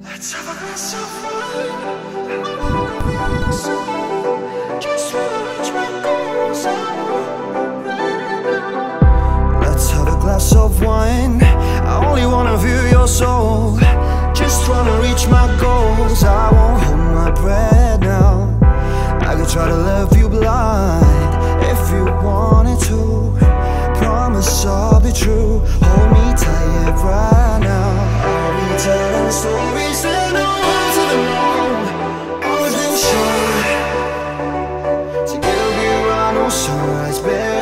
Let's have a glass of wine. Just my goals. I wanna Let's have a glass of wine. I only wanna feel your soul. Just wanna reach my goals. I won't hold my breath now. I could try to love you blind if you wanted to. Promise I'll be true. Hold me tight sunrise, babe.